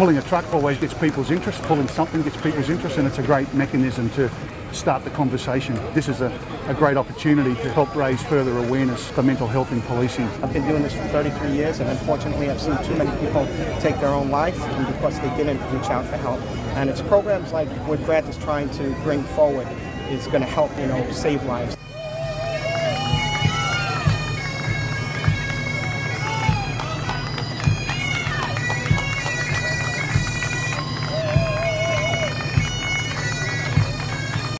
pulling a truck always gets people's interest, pulling something gets people's interest, and it's a great mechanism to start the conversation. This is a, a great opportunity to help raise further awareness for mental health in policing. I've been doing this for 33 years, and unfortunately, I've seen too many people take their own life because they didn't reach out for help. And it's programs like what Grant is trying to bring forward is going to help, you know, save lives.